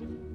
you.